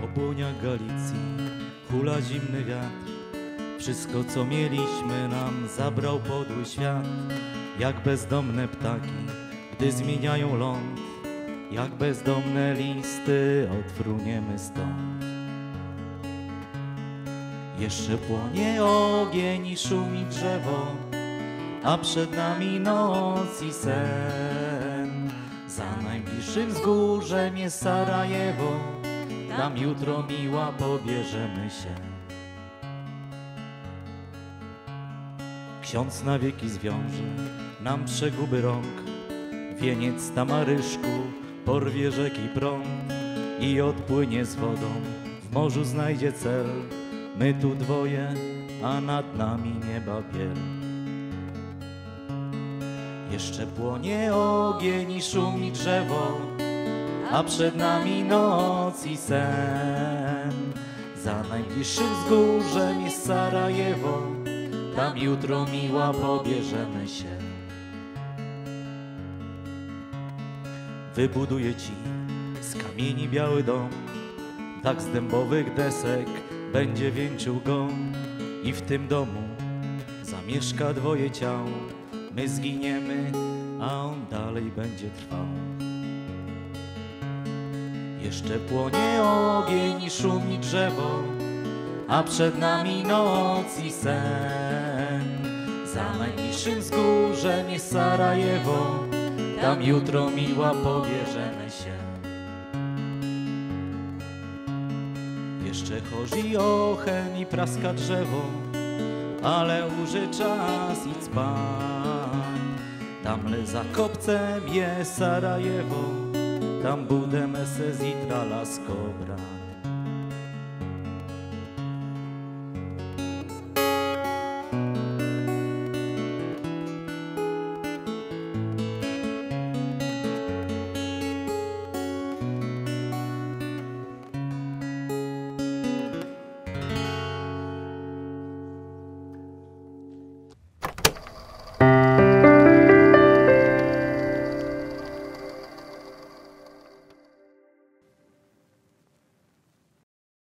Po błoniach Galicji hula zimny wiatr. Wszystko co mieliśmy nam zabrał podły świat. Jak bezdomne ptaki, gdy zmieniają ląd. Jak bezdomne listy odfruniemy stąd. Jeszcze płonie ogień i szumi drzewo A przed nami noc i sen. Za najbliższym wzgórzem jest Sarajewo Tam jutro miła pobierzemy się. Ksiądz na wieki zwiąże nam przeguby rąk. Wieniec tamaryszku porwie rzeki prąd I odpłynie z wodą, w morzu znajdzie cel My tu dwoje, a nad nami nieba biel. Jeszcze płonie ogień i szumi drzewo A przed nami noc i sen. Za najbliższym wzgórzem jest Sarajewo. Tam jutro miła pobierzemy się. Wybuduję ci z kamieni biały dom. Tak z dębowych desek będzie wieńczył go. I w tym domu zamieszka dwoje ciał. My zginiemy, a on dalej będzie trwał Jeszcze płonie ogień i szumi drzewo A przed nami noc i sen. Za najbliższym wzgórzem jest Sarajewo Tam jutro miła pobierzemy się. Jeszcze chodzi ochem i praska drzewo Ale uży czas i spań Tam za kopcem jest Sarajewo Tam budem SS i trala z kobra